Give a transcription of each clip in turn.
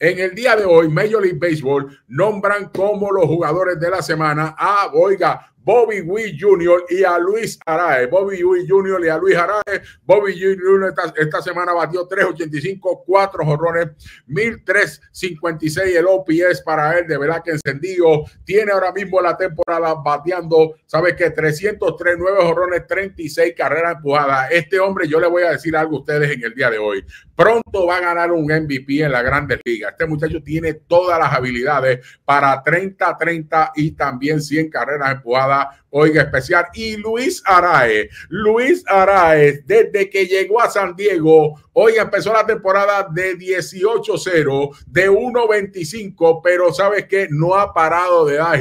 En el día de hoy, Major League Baseball nombran como los jugadores de la semana a, oiga, Bobby Wee Jr. y a Luis Arae. Bobby Wee Jr. y a Luis Arae. Bobby Jr. Esta, esta semana batió 3.85, 4 jorrones, 1.356 el OPS para él. De verdad que encendido. Tiene ahora mismo la temporada bateando, ¿sabes qué? 303, 9 jorrones, 36 carreras empujadas. Este hombre, yo le voy a decir algo a ustedes en el día de hoy. Pronto va a ganar un MVP en la Grandes Ligas. Este muchacho tiene todas las habilidades para 30, 30 y también 100 carreras empujadas oiga, especial. Y Luis Araez, Luis Araez, desde que llegó a San Diego, hoy empezó la temporada de 18-0, de 1-25, pero sabes que no ha parado de dar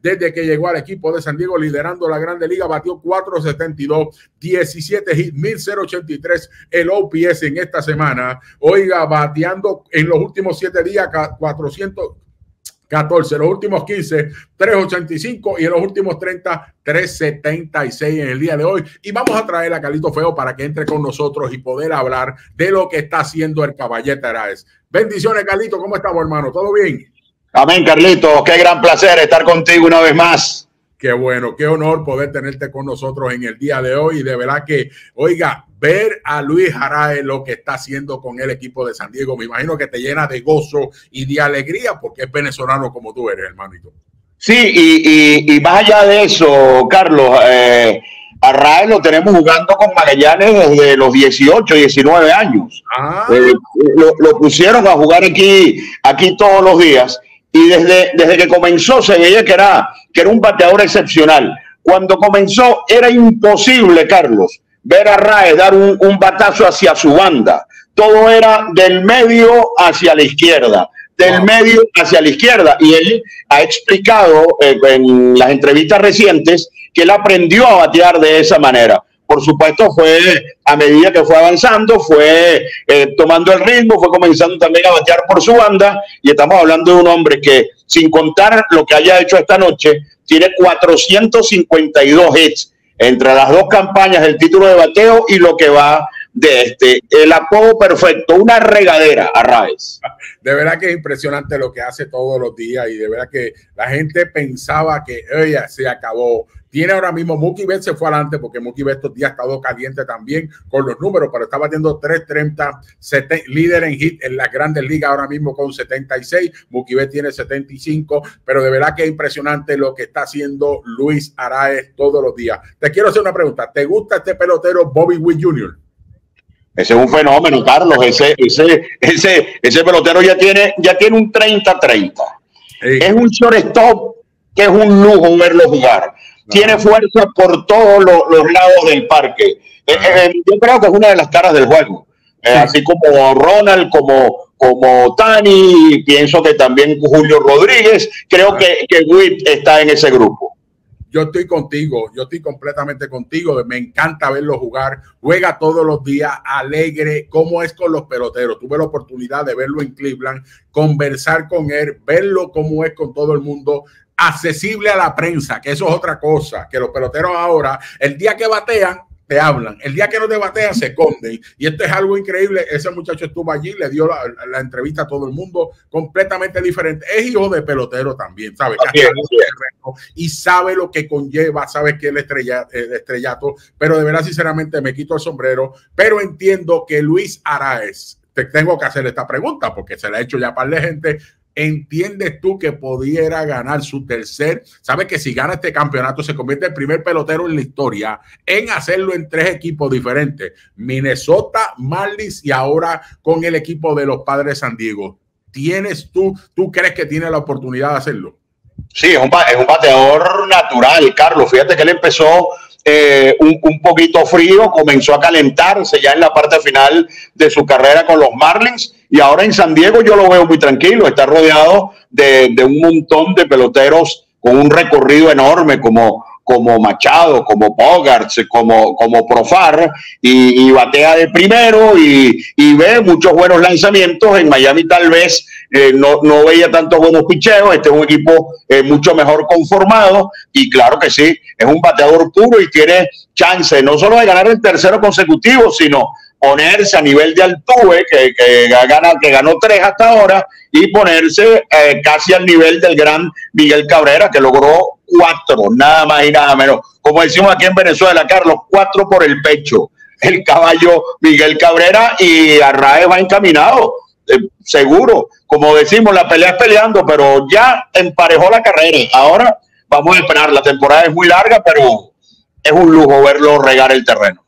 desde que llegó al equipo de San Diego, liderando la Grande Liga, batió 4-72, 17 hits, 1083 el OPS en esta semana. Oiga, bateando en los últimos siete días 400 14, los últimos 15, 385 y en los últimos 30, 376 en el día de hoy. Y vamos a traer a Carlito Feo para que entre con nosotros y poder hablar de lo que está haciendo el Caballete Araez. Bendiciones, Carlito. ¿Cómo estamos, hermano? ¿Todo bien? Amén, Carlito. Qué gran placer estar contigo una vez más. Qué bueno, qué honor poder tenerte con nosotros en el día de hoy. Y de verdad que, oiga, ver a Luis Jarae lo que está haciendo con el equipo de San Diego, me imagino que te llena de gozo y de alegría porque es venezolano como tú eres, hermanito. Sí, y, más allá de eso, Carlos, eh, a Rae lo tenemos jugando con Magallanes desde los 18, 19 años. Ah. Eh, lo, lo, pusieron a jugar aquí, aquí todos los días y desde, desde que comenzó se veía que era, que era un bateador excepcional. Cuando comenzó era imposible, Carlos, ver a Rae dar un, batazo hacia su banda. Todo era del medio hacia la izquierda, del medio hacia la izquierda. Y él ha explicado eh, en las entrevistas recientes que él aprendió a batear de esa manera por supuesto, fue a medida que fue avanzando, fue eh, tomando el ritmo, fue comenzando también a batear por su banda. Y estamos hablando de un hombre que, sin contar lo que haya hecho esta noche, tiene 452 hits entre las dos campañas, el título de bateo y lo que va de este, el apodo perfecto, una regadera a Raes. De verdad que es impresionante lo que hace todos los días y de verdad que la gente pensaba que ella se acabó. Tiene ahora mismo Mookie Betts se fue adelante porque Mookie Betts estos días ha estado caliente también con los números, pero está batiendo 330, líder en hit en las grandes ligas ahora mismo con 76. Mookie Betts tiene 75, pero de verdad que es impresionante lo que está haciendo Luis Araez todos los días. Te quiero hacer una pregunta. ¿Te gusta este pelotero Bobby Witt Jr.? Ese es un fenómeno, Carlos. Ese, ese, ese, ese pelotero ya tiene, ya tiene un 30-30. Es un shortstop que es un lujo verlo jugar. Tiene fuerza por todos los, lados del parque. Eh, eh, yo creo que es una de las caras del juego. Eh, así como Ronald, como, como Tani, pienso que también Julio Rodríguez. Creo que, que Witt está en ese grupo yo estoy contigo, yo estoy completamente contigo, me encanta verlo jugar, juega todos los días, alegre, como es con los peloteros. Tuve la oportunidad de verlo en Cleveland, conversar con él, verlo como es con todo el mundo, accesible a la prensa, que eso es otra cosa, que los peloteros ahora, el día que batean, te hablan. El día que no te batean, se esconden. Y esto es algo increíble. Ese muchacho estuvo allí, le dio la, entrevista a todo el mundo, completamente diferente. Es hijo de pelotero también, ¿sabes? y sabe lo que conlleva, sabe que el, estrella, el estrellato, pero de verdad, sinceramente, me quito el sombrero. Pero entiendo que Luis Araez, te tengo que hacer esta pregunta porque se la he hecho ya para la gente. ¿Entiendes tú que pudiera ganar su tercer? Sabes que si gana este campeonato se convierte el primer pelotero en la historia en hacerlo en tres equipos diferentes: Minnesota, Marlins y ahora con el equipo de los Padres de San Diego. ¿Tienes tú, tú crees que tiene la oportunidad de hacerlo? Sí, es un, es un bateador natural, Carlos. Fíjate que él empezó eh, un, un, poquito frío, comenzó a calentarse ya en la parte final de su carrera con los Marlins y ahora en San Diego yo lo veo muy tranquilo, está rodeado de, un montón de peloteros con un recorrido enorme como, como Machado, como Bogarts, como, como Profar, y, batea de primero y, ve muchos buenos lanzamientos. En Miami tal vez eh, no, veía tantos buenos picheos, este es un equipo eh, mucho mejor conformado y claro que sí, es un bateador puro y tiene chance no solo de ganar el tercero consecutivo, sino ponerse a nivel de Altuve, que, que, gana, que ganó tres hasta ahora, y ponerse eh, casi al nivel del gran Miguel Cabrera, que logró cuatro, nada más y nada menos. Como decimos aquí en Venezuela, Carlos, cuatro por el pecho. El caballo Miguel Cabrera y Arraez va encaminado, eh, seguro. Como decimos, la pelea es peleando, pero ya emparejó la carrera. Ahora vamos a esperar. La temporada es muy larga, pero es un lujo verlo regar el terreno.